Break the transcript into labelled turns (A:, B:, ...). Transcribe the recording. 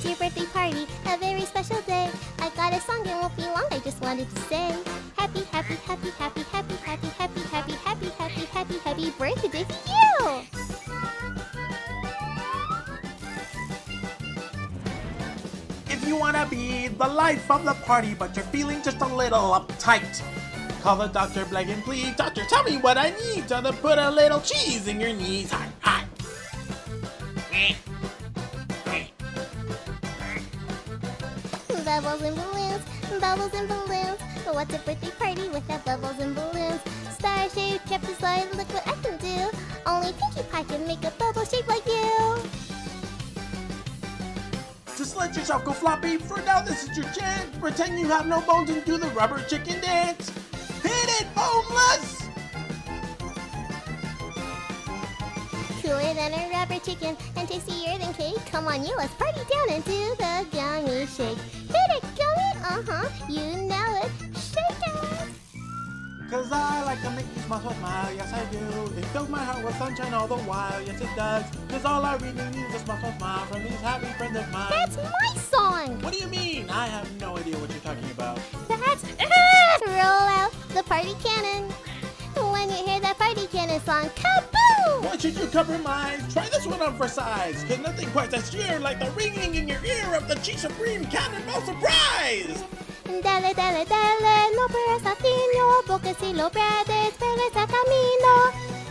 A: It's your birthday party, a very special day. I got a song, it won't be long, I just wanted to say Happy, happy, happy, happy, happy, happy, happy, happy, happy, happy, happy, happy birthday to you!
B: If you wanna be the life of the party, but you're feeling just a little uptight, call the doctor, beg and please. Doctor, tell me what I need to put a little cheese in your knees. Hi, hi.
A: Bubbles and balloons, bubbles and balloons. What's a birthday party without bubbles and balloons? Star shaped trapezoid, look what I can do. Only Pinkie Pie can make a bubble shape like you.
B: Just let yourself go floppy. For now, this is your chance. Pretend you have no bones and do the rubber chicken dance. Hit it, boneless!
A: Cooler than a rubber chicken and tastier than cake. Come on, you, let's party down and do the shake. Hit it, gummy, uh huh, you know it. Shake it.
B: Cause I like to make you smile smile, yes I do. It fills my heart with sunshine all the while, yes it does. Cause all I really need is a smile smile from these happy friends of mine.
A: That's my song.
B: What do you mean? I have no idea what you're talking about.
A: That's roll out the party cannon. When you hear that party cannon song, kaboom!
B: Why should you compromise? Try this one on for size. Cause nothing quite as cheer like the ringing in your ear of the G Supreme Cannonball Surprise!
A: Dale, dale, dale, no perdas a porque si lo pierdes, pierdes camino.